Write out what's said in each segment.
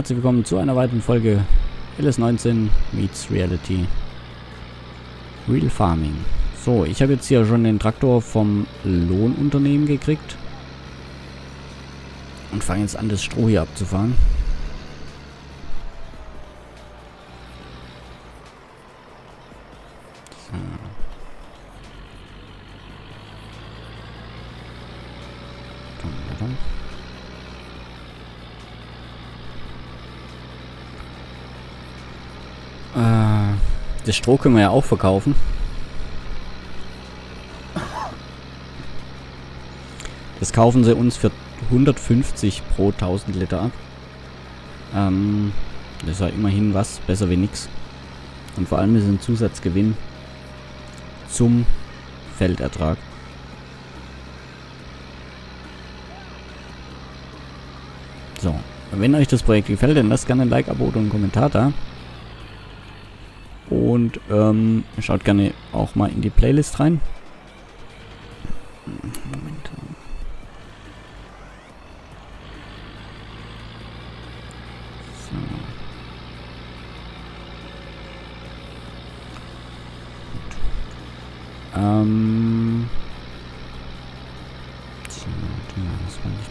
herzlich willkommen zu einer weiteren Folge LS19 meets Reality Real Farming. So, ich habe jetzt hier schon den Traktor vom Lohnunternehmen gekriegt. Und fange jetzt an, das Stroh hier abzufahren. So. Das Stroh können wir ja auch verkaufen. Das kaufen sie uns für 150 pro 1000 Liter ab. Ähm, das ist ja immerhin was, besser wie nix. Und vor allem ist es ein Zusatzgewinn zum Feldertrag. So, wenn euch das Projekt gefällt, dann lasst gerne ein Like, Abo oder einen Kommentar da. Und ähm, schaut gerne auch mal in die Playlist rein. Moment. So. Ähm. Mal, was mache ich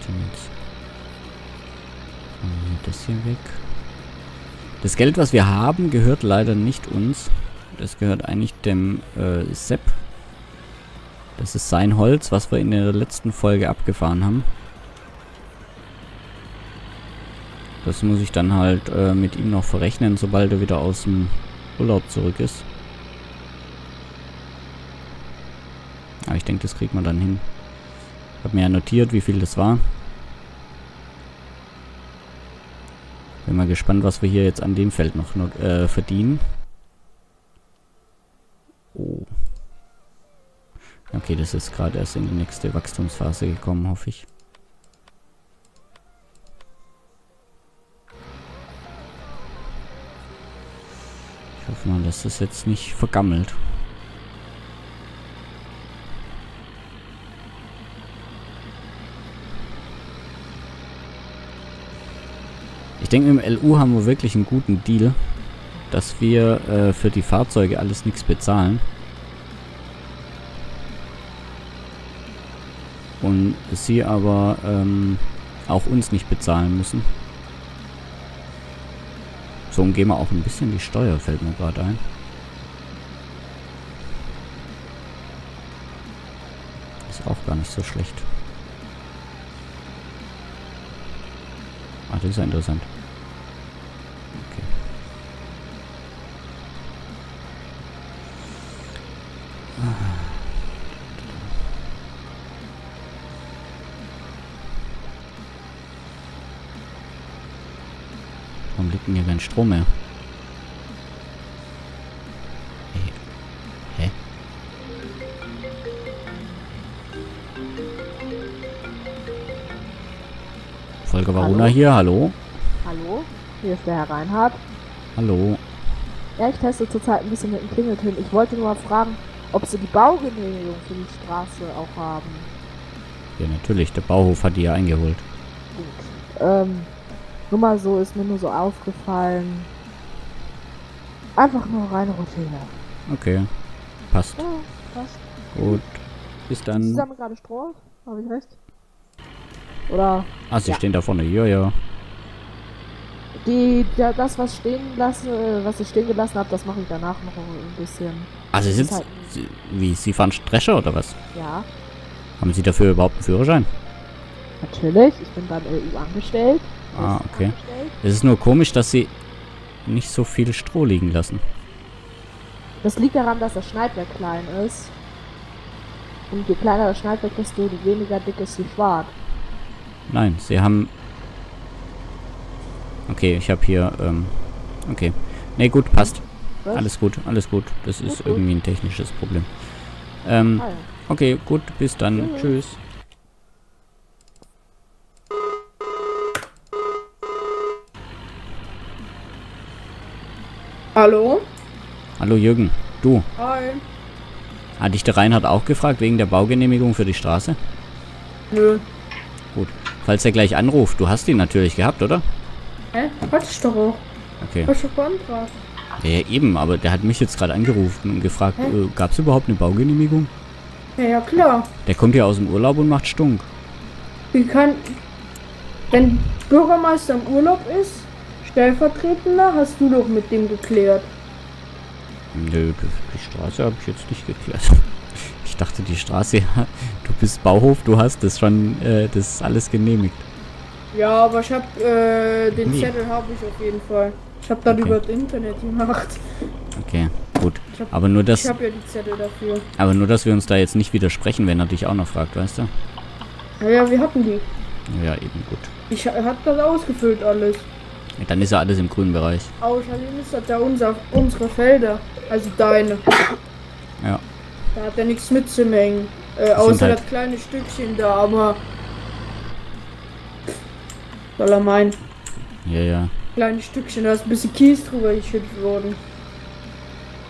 Das hier weg. Das Geld, was wir haben, gehört leider nicht uns. Das gehört eigentlich dem äh, Sepp. Das ist sein Holz, was wir in der letzten Folge abgefahren haben. Das muss ich dann halt äh, mit ihm noch verrechnen, sobald er wieder aus dem Urlaub zurück ist. Aber ich denke, das kriegt man dann hin. Ich habe mir ja notiert, wie viel das war. Bin mal gespannt, was wir hier jetzt an dem Feld noch, äh, verdienen. Oh. Okay, das ist gerade erst in die nächste Wachstumsphase gekommen, hoffe ich. Ich hoffe mal, dass das jetzt nicht vergammelt. Ich denke, im LU haben wir wirklich einen guten Deal, dass wir äh, für die Fahrzeuge alles nichts bezahlen. Und sie aber ähm, auch uns nicht bezahlen müssen. So umgehen wir auch ein bisschen die Steuer, fällt mir gerade ein. Ist auch gar nicht so schlecht. Ah, das ist ja interessant. Okay. Warum liegt denn hier kein Strom mehr? Hä? Hä? Volker Varuna Hallo? hier, hallo? Hallo, hier ist der Herr Reinhardt. Hallo. Ja, ich teste zurzeit ein bisschen mit dem Klingeltönen. Ich wollte nur mal fragen, ob Sie die Baugenehmigung für die Straße auch haben. Ja, natürlich, der Bauhof hat die ja eingeholt. Gut. Ähm, nur mal so, ist mir nur so aufgefallen. Einfach nur reine Routine. Okay, passt. Ja, passt. Gut. Bis Sie dann. sammeln gerade Stroh? Habe ich recht? Oder Ah, sie Ja. stehen da vorne. Ja, ja. Die, der, das, was stehen lasse, was ich stehen gelassen habe, das mache ich danach noch ein bisschen. Also sie sind... halt- Sie, wie, Sie fahren Drescher oder was? Ja, Haben Sie dafür überhaupt einen Führerschein? natürlich. Ich bin beim LU angestellt. Ah, okay. angestellt. Es ist nur komisch, dass Sie nicht so viel Stroh liegen lassen. Das liegt daran, dass das Schneidwerk klein ist. Und je kleiner das Schneidwerk, desto weniger dick ist die Schwart. Nein, Sie haben... Okay, ich habe hier... Ähm, okay. Ne, gut, passt. Was? Alles gut, alles gut. Das ist Gut, irgendwie ein technisches Problem. Ähm, Ah, ja. okay, gut, bis dann. Tschüss. Tschüss. Hallo? Hallo Jürgen, du. Hi. Hat dich der Reinhard auch gefragt wegen der Baugenehmigung für die Straße? Nö. Gut. Falls er gleich anruft, du hast ihn natürlich gehabt, oder? Hä? Hatte ich doch auch. Okay. Ich doch beantragt. Ja, eben, aber der hat mich jetzt gerade angerufen und gefragt, äh, gab es überhaupt eine Baugenehmigung? Ja, ja, klar. Der kommt ja aus dem Urlaub und macht Stunk. Wie kann. Wenn Bürgermeister im Urlaub ist, stellvertretender, hast du doch mit dem geklärt. Nö, die, die Straße habe ich jetzt nicht geklärt. Ich dachte, die Straße, ja, du bist Bauhof, du hast das schon, äh, das ist alles genehmigt. Ja, aber ich hab äh, den Nee. Zettel habe ich auf jeden Fall. Ich habe das Okay. über das Internet gemacht. Okay, gut. Ich hab, Aber nur, ich dass, habe ja die Zettel dafür. aber nur, dass wir uns da jetzt nicht widersprechen, wenn er dich auch noch fragt, weißt du? Ja, ja, wir hatten die. Ja, eben gut. Ich ha- hab das ausgefüllt alles. Ja, Dann ist ja alles im grünen Bereich. Außerdem ist das ja unser, unsere Felder. Also deine. Ja. Da hat er nichts mitzumengen. Äh, außer halt- das kleine Stückchen da, aber. Soll er meinen. Ja, ja. Kleines Stückchen, da ist ein bisschen Kies drüber geschüttet worden.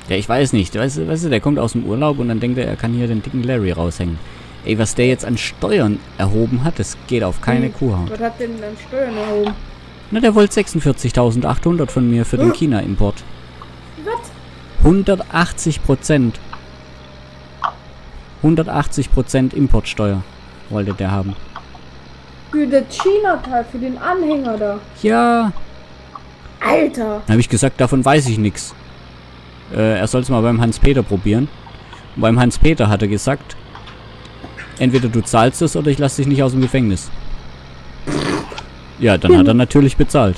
Ja, ich weiß nicht. Weißt du, weißt du, der kommt aus dem Urlaub und dann denkt er, er kann hier den dicken Larry raushängen. Ey, was der jetzt an Steuern erhoben hat, das geht auf keine Hm. Kuhhaut. Was hat denn dann Steuern erhoben? Na, der wollte 46.800 von mir für den Äh. China-Import. Was? 180 Prozent. 180 Prozent Importsteuer wollte der haben. Für das China-Teil, für den Anhänger da. Ja, Alter! dann habe ich gesagt, davon weiß ich nichts. Äh, er soll es mal beim Hans-Peter probieren. Und beim Hans-Peter hat er gesagt, entweder du zahlst es oder ich lasse dich nicht aus dem Gefängnis. Ja, dann hat er natürlich bezahlt.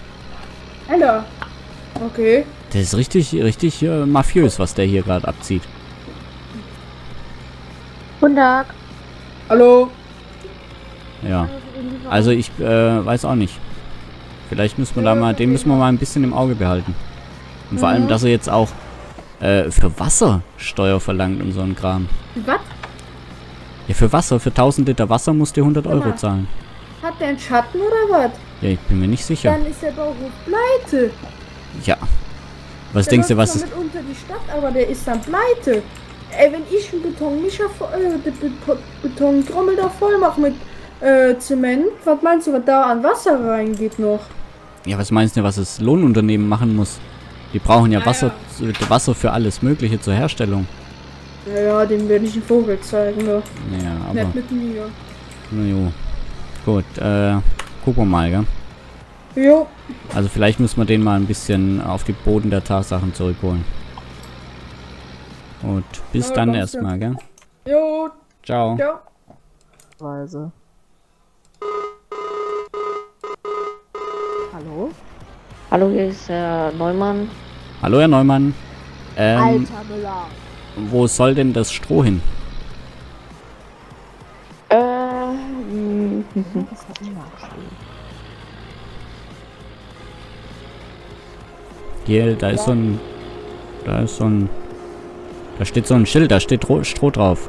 Alter! Okay. Das ist richtig, richtig äh, mafiös, was der hier gerade abzieht. Guten Tag. Hallo? Ja. Also ich äh, weiß auch nicht. Vielleicht müssen wir da mal, den müssen wir mal ein bisschen im Auge behalten. Und vor allem, dass er jetzt auch äh, für Wasser Steuer verlangt und so ein Kram. Was? Ja, für Wasser, für 1000 Liter Wasser musst du 100 Euro zahlen. Hat der einen Schatten oder was? Ja, ich bin mir nicht sicher. Dann ist der Bauhof pleite. Ja. Was Der denkst du, was ist... mit unter die Stadt, aber der ist dann pleite. Ey, wenn ich einen Betonmischer, vo- äh, den Beton, Betontrommel da voll mache mit äh, Zement, was meinst du, was da an Wasser reingeht noch? Ja, was meinst du, was das Lohnunternehmen machen muss? Die brauchen ja Wasser, Wasser für alles Mögliche zur Herstellung. Naja, dem werde ich einen Vogel zeigen, ne? Ja, aber... Nicht mit mir. Na jo. Gut, äh, gucken wir mal, gell? Jo, Also vielleicht müssen wir den mal ein bisschen auf die Boden der Tatsachen zurückholen. Und bis Ja, dann erstmal, gell? jo, Ciao. ciao. Weise. Hallo? Hallo, hier ist Herr Neumann. Hallo, Herr Neumann. Ähm, Alter Müller. wo soll denn das Stroh hin? Äh, ihn nachgeschrieben. Hier, da ist so ein... Da ist so ein... Da steht so ein Schild, da steht Ro Stroh drauf.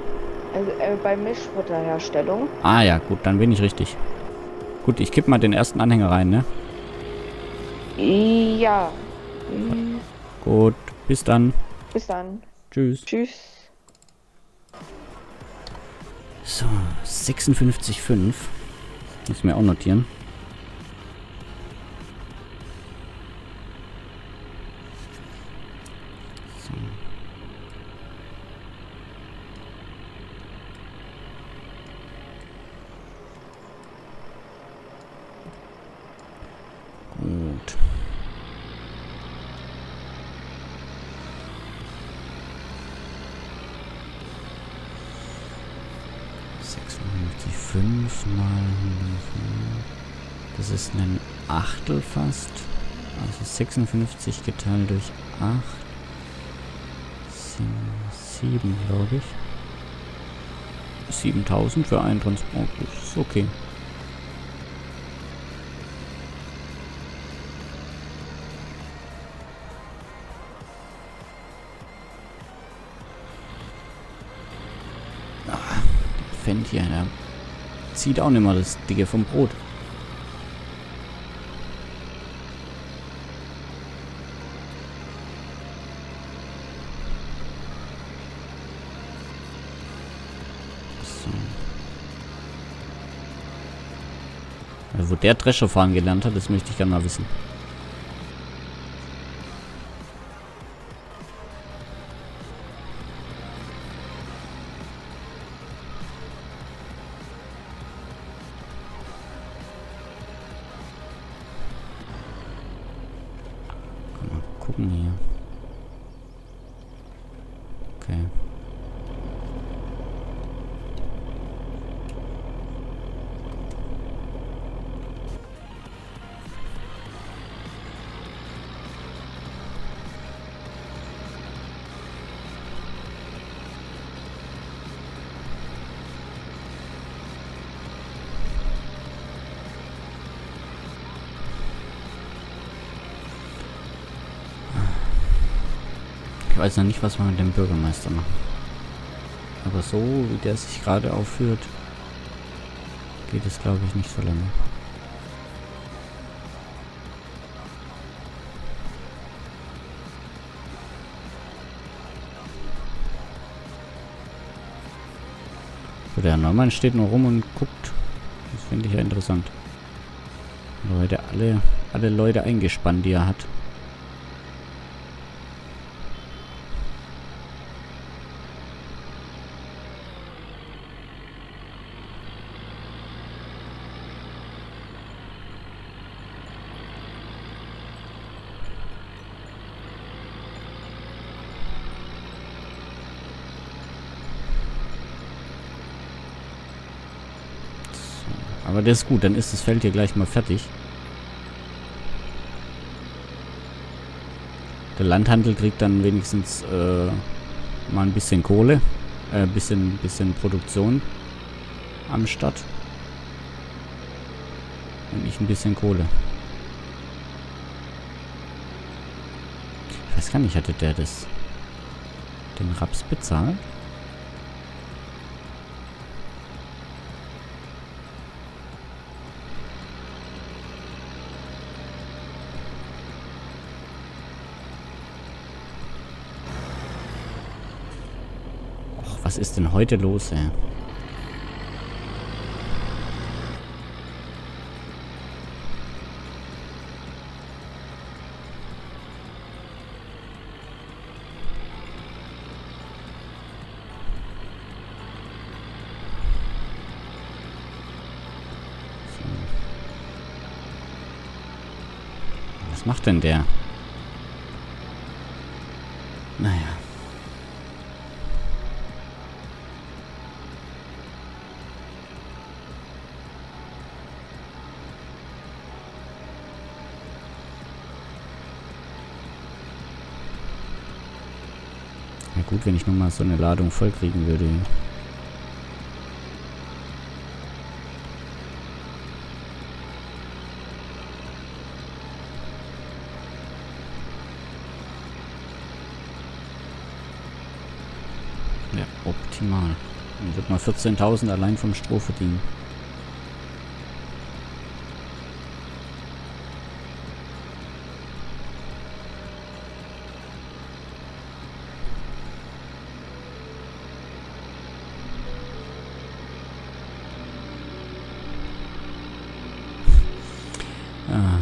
also, äh, bei Mischfutterherstellung. Ah ja, gut, dann bin ich richtig. Gut, ich kipp mal den ersten Anhänger rein, ne? Ja. Gut, bis dann. Bis dann. Tschüss. Tschüss. So, 56,5. Muss mir auch notieren. Die 5 mal... Das ist ein Achtel fast. Also 56 geteilt durch 8. sind 7, glaube ich. 7000 für einen Transport. Ist okay. Fendt hier, der zieht auch nicht mal das Dicke vom Brot. So. Also, wo der Drescher fahren gelernt hat, das möchte ich gerne mal wissen. gucken hier. Okay. Ich weiß noch nicht, was wir mit dem Bürgermeister machen. Aber so, wie der sich gerade aufführt, geht es, glaube ich, nicht so lange. So, der Neumann steht nur rum und guckt. Das finde ich ja interessant. Leute, alle, alle Leute eingespannt, die er hat. Aber der ist gut, dann ist das Feld hier gleich mal fertig. Der Landhandel kriegt dann wenigstens äh, mal ein bisschen Kohle, äh, bisschen, bisschen Produktion am Start. Und nicht ein bisschen Kohle. Ich weiß gar nicht, hatte der das den Raps bezahlt? Ist denn heute los, ey? Was macht denn der? Naja. Ja gut, wenn ich nur mal so eine Ladung voll kriegen würde. Ja, optimal. Dann wird man 14.000 allein vom Stroh verdienen. Ah.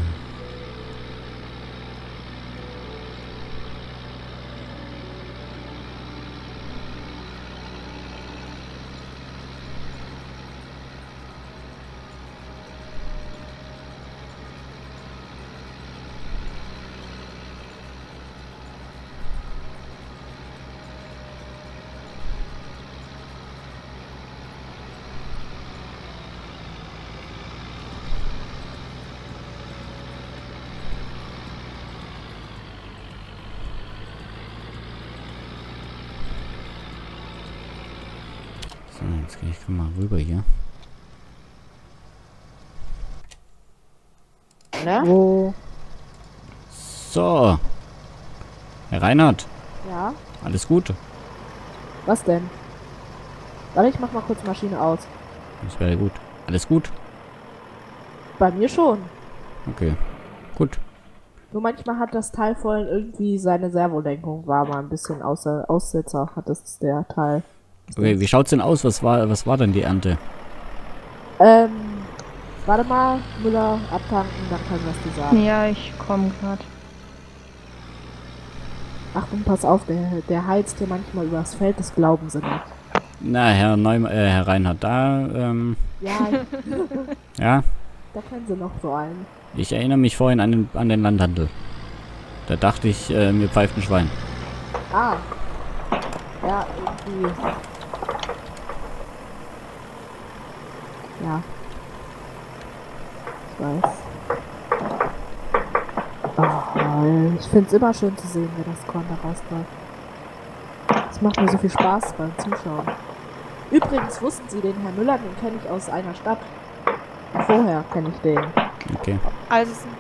So, jetzt gehe ich mal rüber hier. Ne? Wo? So. Herr Reinhardt, Ja? alles gut? Was denn? Warte, ich mach mal kurz Maschine aus. Das wäre gut. Alles gut? Bei mir schon. Okay. Gut. Nur manchmal hat das Teil vorhin irgendwie seine Servolenkung war mal ein bisschen außer Aussetzer, hat es der Teil. Okay, wie schaut's denn aus? Was war, was war denn die Ernte? Ähm, warte mal, Müller abtanken, dann kann was die sagen. Ja, ich komme gerade. Achtung, pass auf, der, der heizt hier manchmal übers Feld, das glauben sie nicht. Na, Herr Neum äh, Herr Reinhardt, da, ähm, Ja, ja, da kennen sie noch so einen. ich erinnere mich vorhin an den, an den Landhandel. Da dachte ich, äh, mir pfeift ein Schwein. Ah. Ja, irgendwie. Ja. Ich weiß. Oh, ich finde es immer schön zu sehen, wie das Korn da rausläuft. Es macht mir so viel Spaß beim Zuschauen. Übrigens wussten Sie den Herrn Müller, den kenne ich aus einer Stadt. Vorher kenne ich den. Okay. Also es sind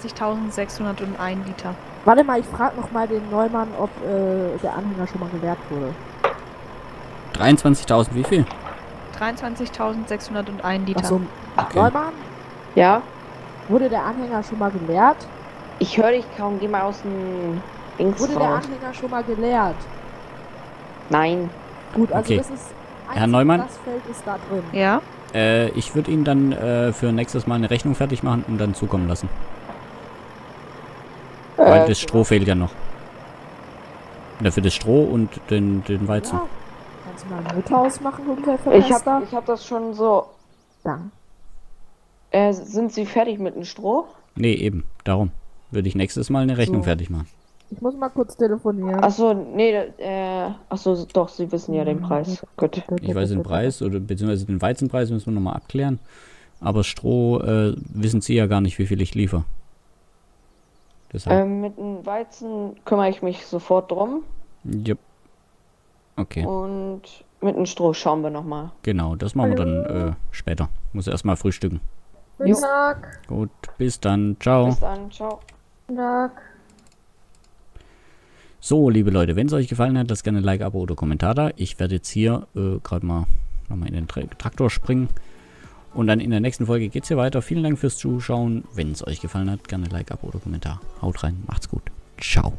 23.601 Liter. Warte mal, ich frage noch mal den Neumann, ob äh, der Anhänger schon mal geleert wurde. 23.000, wie viel? 23.601 Liter. Achso, Okay. Neumann, Ja, wurde der Anhänger schon mal geleert? ich höre dich kaum. Geh mal aus dem Dings Wurde der raus. Anhänger schon mal geleert? Nein. Gut, also Okay. das ist... Herr Neumann? Das Feld ist da drin. Ja? Äh, ich würde Ihnen dann äh, für nächstes Mal eine Rechnung fertig machen und dann zukommen lassen. Weil Äh, das Stroh fehlt ja noch. Ja, für das Stroh und den, den Weizen. Ja. Kannst du mal ein Motor ausmachen, Ich habe ich hab das schon so. Danke. Äh, sind Sie fertig mit dem Stroh? Nee, eben. Darum. Würde ich nächstes Mal eine Rechnung So. fertig machen. Ich muss mal kurz telefonieren. Achso, nee, äh, achso, doch, Sie wissen ja den Preis. Gut. Ich weiß den Preis oder beziehungsweise den Weizenpreis müssen wir nochmal abklären. Aber Stroh äh, wissen Sie ja gar nicht, wie viel ich liefere. Ähm, mit dem Weizen kümmere ich mich sofort drum. Jupp. Okay, Und mit dem Stroh schauen wir nochmal. genau. Das machen wir dann äh, später. Muss erstmal frühstücken. Guten. Tag. Gut, bis dann. Ciao. Bis dann, ciao. Guten Tag. So, liebe Leute, wenn es euch gefallen hat, lasst gerne ein Like, Abo oder Kommentar da. Ich werde jetzt hier äh, gerade mal nochmal in den Tra Traktor springen. Und dann in der nächsten Folge geht es hier weiter. Vielen Dank fürs Zuschauen. Wenn es euch gefallen hat, gerne ein Like, Abo oder Kommentar. Haut rein, macht's gut. Ciao.